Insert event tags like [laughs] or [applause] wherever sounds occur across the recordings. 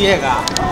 这个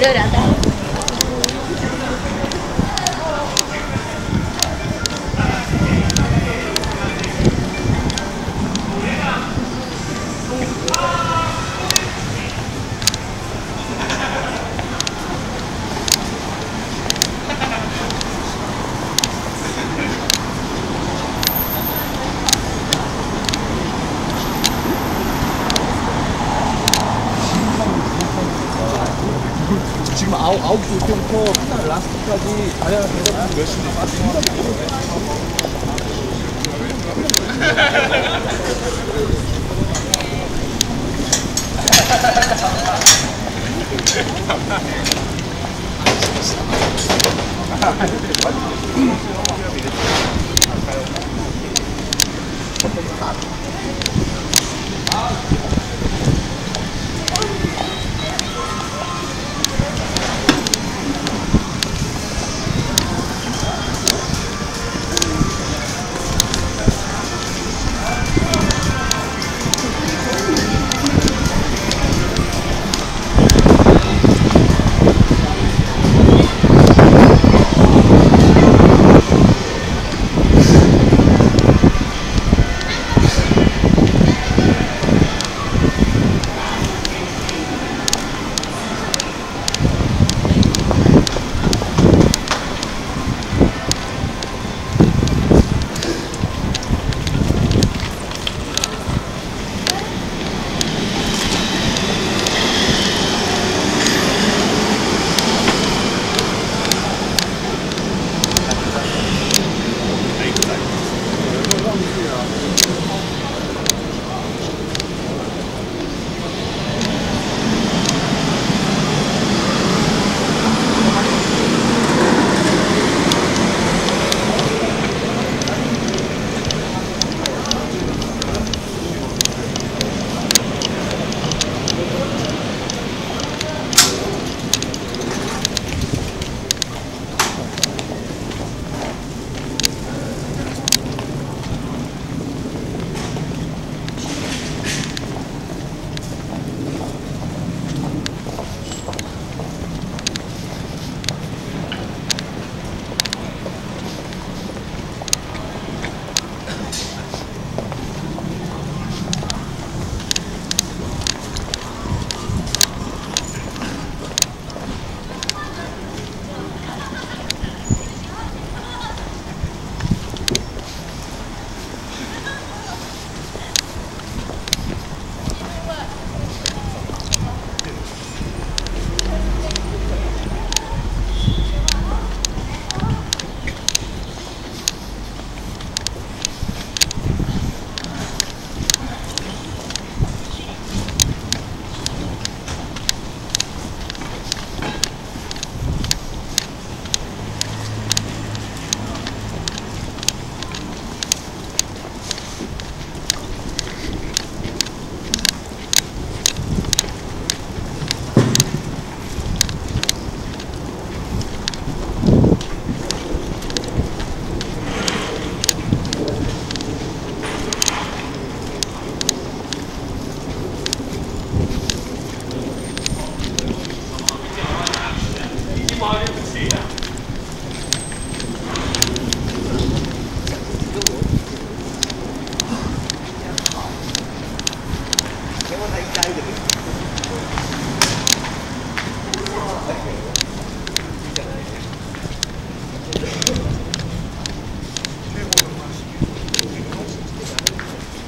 いろいろあった。 지금 아홉 아홉 시 때부터 끝날 라스트까지 다양한 대답을 몇 시인지 맞지? [laughs]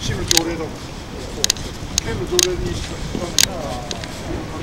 市の条例だもん。県の条例に従う